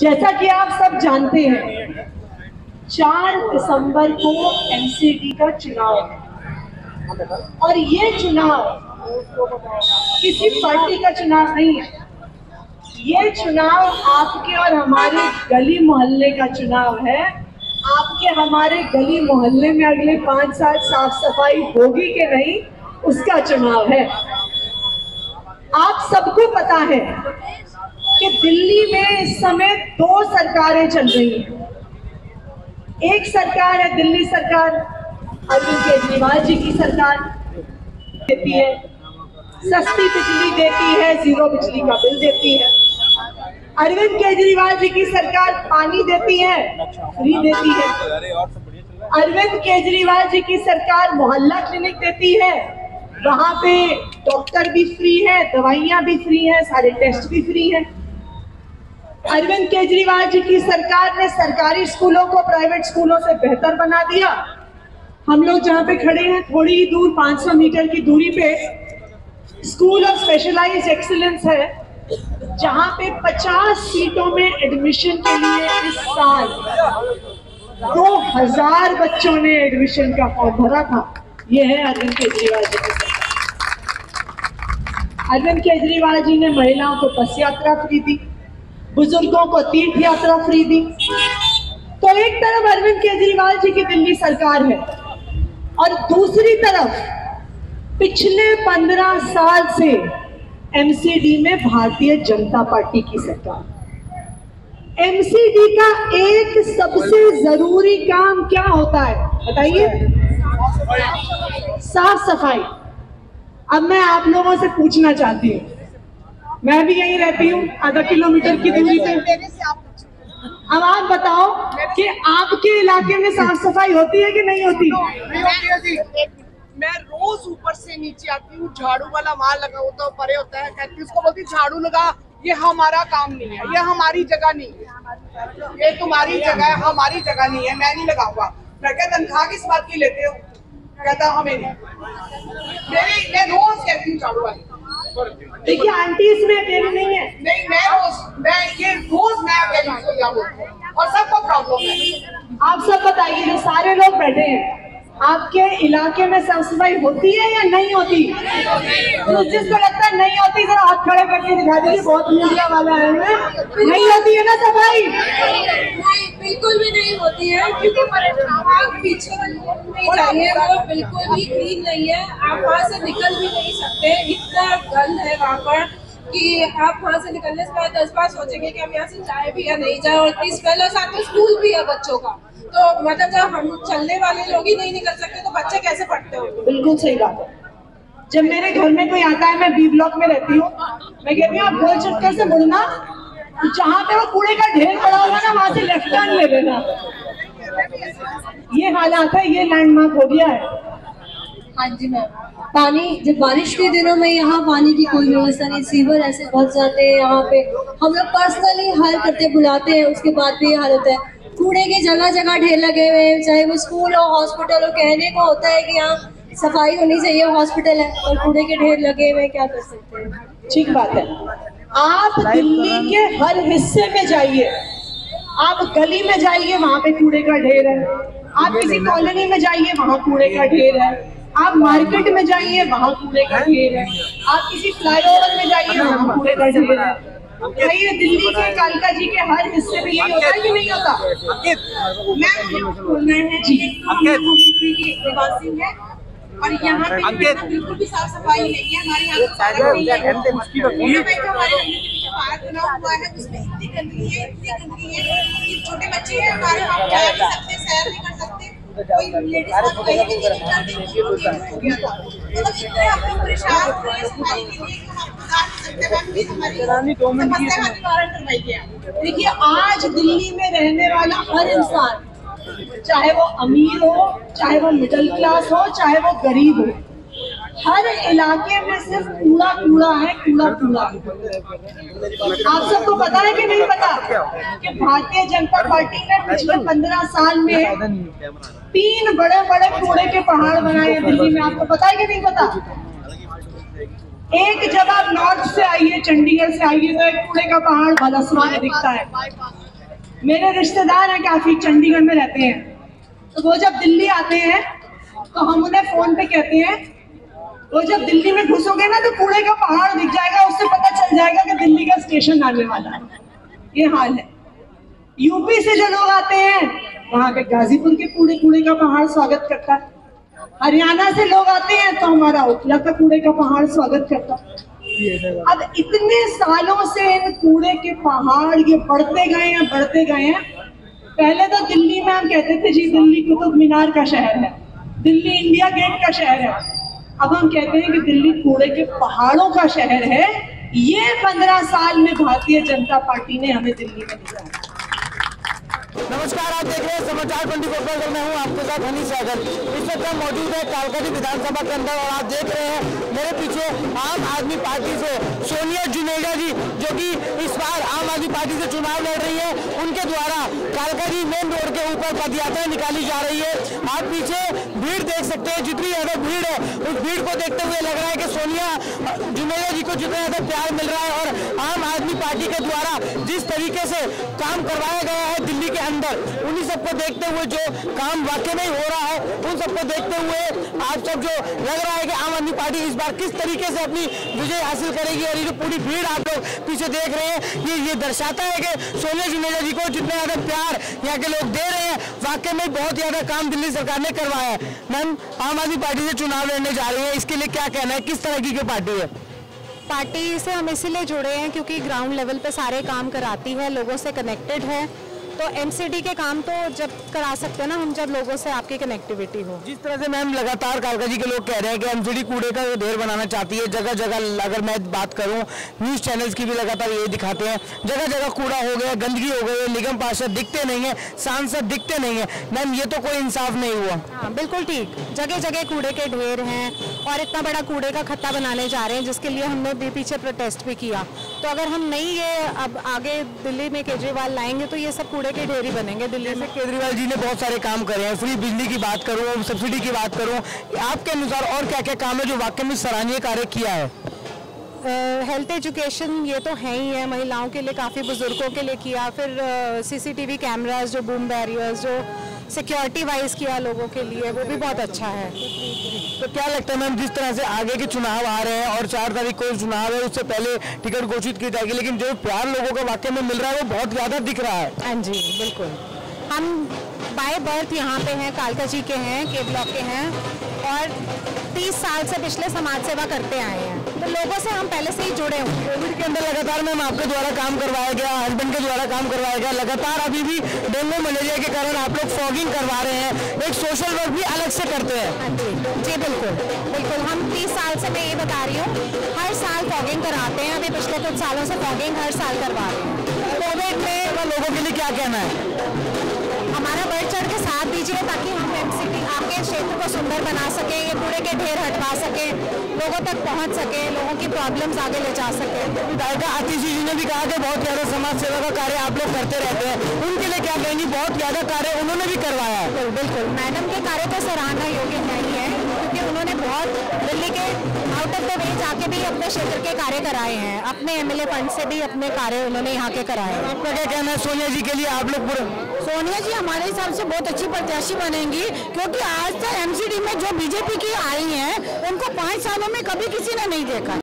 जैसा कि आप सब जानते हैं, चार दिसंबर को एनसीडी का चुनाव है। और ये चुनाव किसी पार्टी का चुनाव नहीं है। ये चुनाव आपके और हमारे गली मोहल्ले का चुनाव है। आपके हमारे गली मोहल्ले में अगले पाँच साल साफ़ सफ़ाई होगी कि नहीं, उसका चुनाव है। आप सबको पता है कि दिल्ली में इस समय दो सरकारें चल रही हैं। एक सरकार है दिल्ली सरकार, अरविंद केजरीवाल जी की सरकार देती है, सस्ती बिजली देती है, ज़ीरो बिजली का बिल देती है। अरविंद केजरीवाल जी की सरकार पानी देती है, फ्री देती है। अरविंद केजरीवाल जी की सरकार मोहल्ला क्लिनिक देती है, वहाँ पे डॉक्टर भी फ्री है, दवाइयाँ भी फ्री है, सारे टेस्ट भी फ्री है। अरविंद केजरीवाल जी की सरकार ने सरकारी स्कूलों को प्राइवेट स्कूलों से बेहतर बना दिया। हम लोग जहाँ पे खड़े हैं, थोड़ी ही दूर 500 मीटर की दूरी पे, स्कूल ऑफ़ स्पेशलाइज एक्सीलेंस है, जहाँ पे 50 सीटों में एडमिशन के लिए इस साल 2000 बच्चों ने एडमिशन का फॉर्म भरा था। ये है अरविंद केजरीवाल जी की अरविंद केजरीवाल जी ने महिलाओं को बस यात्रा फ्री दी बुज़ुर्गों को तीर्थ यात्रा फ्री दी। तो एक तरफ़ अरविंद केजरीवाल जी की दिल्ली सरकार है और दूसरी तरफ़ पिछले पंद्रह साल से एमसीडी में भारतीय जनता पार्टी की सरकार। एमसीडी का एक सबसे ज़रूरी काम क्या होता है? बताइए। साफ़ सफ़ाई। अब मैं आप लोगों से पूछना चाहती हूँ। मैं भी यहीं रहती हूँ आधा किलोमीटर की दूरी पे। अब आप बताओ कि आपके इलाके में साफ़ सफ़ाई होती है कि नहीं होती? मैं रोज ऊपर से नीचे आती हूँ झाड़ू वाला वहाँ लगा होता है परे होता है कहती उसको बोलती झाड़ू लगा ये हमारा काम नहीं है ये हमारी जगह नहीं है। ये तुम्हारी जगह है हमारी जगह नहीं है मैं नहीं लगाऊँगा। मैं क्या तनख्वाह किस बात की लेते हो? कहता हमें नहीं। मेरी मैं रोज कहती हूँ झाड़ू वाली। देखिए आंटी इसमें अकेली नहीं है। नहीं मैं रोज मैं ये रोज मैं अकेली और सबको प्रॉब्लम है। आप सब बताइए जो सारे लोग बैठे हैं आपके इलाके में साफ़ सफ़ाई होती है या नहीं होती? तो जिसको लगता है नहीं होती, जरा हाथ खड़े करके दिखा दीजिए, बहुत मीडिया वाला है नहीं होती है ना सफ़ाई? बिल्कुल भी नहीं होती है, क्योंकि पीछे जाइए, वो बिल्कुल भी क्लीन नहीं है। आप वहाँ से निकल भी नहीं सकते। इतना गंद है वहाँ पर कि आप वहाँ से निकलने से बाद दस बार सोचेंगे कि हम यहाँ से जाए भी या नहीं जाए, और स्मेल और साथ में स्कूल भी है बच्चों का। तो मतलब जब हम चलने वाले लोग ही नहीं निकल सकते तो बच्चे कैसे पढ़ते हो बिल्कुल सही बात है। जब मेरे घर में कोई आता है मैं बी ब्लॉक में रहती हूँ। मैं कहती हूँ आप गोल चक्कर से मुड़ना। तो जहाँ पे वो कूड़े का ढेर पड़ा होगा ना वहाँ से लेफ़्ट टर्न ले लेना। ये हालात है ये लैंडमार्क हो गया है। हाँ जी मैम पानी जब बारिश के दिनों में यहाँ पानी की कोई व्यवस्था नहीं सीवर ऐसे बहुत जाते हैं यहाँ पे। हम लोग पर्सनली हल करते बुलाते हैं उसके बाद भी ये हाल होता है। कूड़े के जगह जगह ढेर लगे हुए हैं। चाहे वो स्कूल हो हॉस्पिटल हो कहने को होता है कि यहाँ सफ़ाई होनी चाहिए हॉस्पिटल है और कूड़े के ढेर लगे हुए क्या कर सकते हैं? ठीक बात है। आप दिल्ली के हर हिस्से में जाइए। आप गली में जाइए वहाँ पे कूड़े का ढेर है। आप किसी कॉलोनी में जाइए वहाँ कूड़े का ढेर है। आप मार्केट में जाइए वहाँ कूड़े का ढेर है। आप किसी फ्लाईओवर में जाइए वहाँ कूड़े का ढेर है। बताइए दिल्ली के कालिका जी के हर हिस्से में यही होता है कि नहीं होता। मैं बोलना है जी निवासी है और यहाँ पे बिल्कुल भी साफ़ सफ़ाई नहीं है हमारे यहाँ यहाँ पे जो हमारे पार्क बना हुआ है उसमें इतनी गंदगी है इतनी गंदगी है कि छोटे बच्चे हैं हमारे वहाँ जा नहीं सकते सैर नहीं कर सकते कोई लेडीज़ कहीं भी नहीं जाती मतलब इतने हम लोग परेशान हुए सफ़ाई के लिए देखिए आज दिल्ली में रहने वाला हर इंसान चाहे वो अमीर हो चाहे वो मिडिल क्लास हो चाहे वो गरीब हो हर इलाके में सिर्फ़ कूड़ा कूड़ा है कूड़ा कूड़ा आप सबको पता है कि नहीं पता? कि भारतीय जनता पार्टी ने पिछले पंद्रह साल में तीन बड़े बड़े कूड़े के पहाड़ बनाए हैं दिल्ली में। आपको पता है कि नहीं पता? एक जब आप नॉर्थ से आइए चंडीगढ़ से आइए तो एक कूड़े का पहाड़ बालासुर में दिखता है। मेरे रिश्तेदार हैं काफ़ी चंडीगढ़ में रहते हैं। तो वो जब दिल्ली आते हैं तो हम उन्हें फ़ोन पे कहते हैं वो जब दिल्ली में घुसोगे ना तो कूड़े का पहाड़ दिख जाएगा उससे पता चल जाएगा कि दिल्ली का स्टेशन आने वाला है। ये हाल है। यूपी से जो लोग आते हैं वहाँ के गाजीपुर के कूड़े कूड़े का पहाड़ स्वागत करता है। हरियाणा से लोग आते हैं तो हमारा ओखला का कूड़े का पहाड़ स्वागत करता है। अब इतने सालों से इन कूड़े के पहाड़ ये बढ़ते गए हैं बढ़ते गए हैं। पहले तो दिल्ली में हम कहते थे जी दिल्ली कुतुब मीनार का शहर है। दिल्ली इंडिया गेट का शहर है। अब हम कहते हैं कि दिल्ली कूड़े के पहाड़ों का शहर है। ये पंद्रह साल में भारतीय जनता पार्टी ने हमें दिल्ली में है नमस्कार, आप देख रहे हैं समाचार ट्वेंटी फोर मैं हूँ। आपके साथ हनी सागर। इस वक्त हम मौजूद है कालकाजी विधानसभा के अंदर और आप देख रहे हैं, मेरे पीछे आम आदमी पार्टी से सोनिया जुनेजा जी, जो कि इस बार आम आदमी पार्टी से चुनाव लड़ रही है। उनके द्वारा कालकाजी मेन रोड के ऊपर पद यात्रा निकाली जा रही है। आप पीछे भीड़ देख सकते हैं, जितनी ज़्यादा भीड़ है, उस भीड़ को देखते हुए लग रहा है कि सोनिया जुनेजा जी को जितना ज़्यादा प्यार मिल रहा है और आम पार्टी के द्वारा जिस तरीके से काम करवाया गया है दिल्ली के अंदर, उन्हीं सबको देखते हुए जो काम वाकई में हो रहा है, उन सबको देखते हुए आप सब जो लग रहा है कि आम आदमी पार्टी इस बार किस तरीके से अपनी विजय हासिल करेगी और ये जो पूरी भीड़ आप लोग पीछे देख रहे हैं, ये ये दर्शाता है कि सोनिया जुनेजा जी को जितना ज़्यादा प्यार यहाँ के लोग दे रहे हैं, वाकई में बहुत ज़्यादा काम दिल्ली सरकार ने करवाया है। मैम, आम आदमी पार्टी से चुनाव लड़ने जा रही है, इसके लिए क्या कहना है, किस तरह की पार्टी है? पार्टी से हम इसीलिए जुड़े हैं क्योंकि ग्राउंड लेवल पे सारे काम कराती है, लोगों से कनेक्टेड है। तो एमसीडी के काम तो जब करा सकते हैं ना हम जब लोगों से आपकी कनेक्टिविटी हो। जिस तरह से मैम लगातार कालकाजी के लोग कह रहे हैं कि एमसीडी कूड़े का ढेर बनाना चाहती है जगह जगह अगर मैं बात करूँ न्यूज़ चैनल्स की भी लगातार यही दिखाते हैं जगह जगह कूड़ा हो गया गंदगी हो गई है निगम पार्षद दिखते नहीं है सांसद दिखते नहीं है। मैम ये तो कोई इंसाफ नहीं हुआ। हाँ बिल्कुल ठीक। जगह जगह कूड़े के ढेर हैं और इतना बड़ा कूड़े का खत्ता बनाने जा रहे हैं जिसके लिए हमने भी पीछे प्रोटेस्ट भी किया। तो अगर हम नहीं ये अब आगे दिल्ली में केजरीवाल लाएँगे तो ये सब कूड़े के ढेर बनेंगे दिल्ली में। केजरीवाल जी ने बहुत सारे काम करे हैं फ्री बिजली की बात करूँ सब्सिडी की बात करूँ आपके अनुसार और क्या क्या काम है जो वाकई में सराहनीय कार्य किया है? हेल्थ uh, एजुकेशन ये तो है ही है महिलाओं के लिए काफ़ी बुज़ुर्गों के लिए किया फिर सीसीटीवी uh, कैमरास जो बूम बैरियर्स जो सिक्योरिटी वाइज किया लोगों के लिए वो भी बहुत अच्छा है। तो क्या लगता है मैम जिस तरह से आगे के चुनाव आ रहे हैं और चार तारीख को चुनाव है उससे पहले टिकट घोषित की जाएगी लेकिन जो प्यार लोगों का वाक्य में मिल रहा है वो बहुत ज़्यादा दिख रहा है। हाँ जी बिल्कुल। हम बाय बर्थ यहाँ पे हैं कालका जी के हैं के ब्लॉक के हैं और 30 साल से पिछले समाज सेवा करते आए हैं। तो लोगों से हम पहले से ही जुड़े हुए हैं। कोविड के अंदर लगातार मैम आपके द्वारा काम करवाया गया हस्बैंड के द्वारा काम करवाया गया लगातार अभी भी डेंगू मलेरिया के कारण आप लोग फॉगिंग करवा रहे हैं एक सोशल वर्क भी अलग से करते हैं। हाँ जी बिल्कुल बिल्कुल हम 30 साल से मैं ये बता रही हूँ हर साल फॉगिंग कराते हैं अभी पिछले कुछ सालों से फॉगिंग हर साल करवा रहे हैं। कोविड में लोगों के लिए क्या कहना है? साथ दीजिए ताकि हम एमसीटी आपके क्षेत्र को सुंदर बना सके ये कूड़े के ढेर हटवा सके लोगों तक पहुँच सके लोगों की प्रॉब्लम्स आगे ले जा सके। विधायिका आतिशी जी ने भी कहा कि बहुत ज़्यादा समाज सेवा का कार्य आप लोग करते रहते हैं। उनके लिए क्या कहेंगी? बहुत ज़्यादा कार्य उन्होंने भी करवाया है। बिल्कुल मैडम के कार्य तो सराहना योग्य नहीं है क्योंकि उन्होंने बहुत दिल्ली के आउट ऑफ़ द वे जाके भी अपने क्षेत्र के कार्य कराए हैं। अपने एमएलए फंड से भी अपने कार्य उन्होंने यहाँ के कराए आपका क्या कहना है? सोनिया जी के लिए आप लोग पूरे सोनिया जी हमारे हिसाब से बहुत अच्छी प्रत्याशी बनेंगी, क्योंकि आज तक एमसीडी में जो बीजेपी की आई हैं, उनको पाँच सालों में कभी किसी ने नहीं देखा।